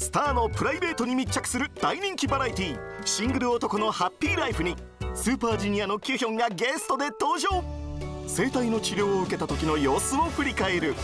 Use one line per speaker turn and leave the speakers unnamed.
スターのプライベートに密着する大人気バラエティーシングル男のハッピーライフにスーパージュニアのキュヒョンがゲストで登場。声帯の治療を受けた時の様子を振り返る。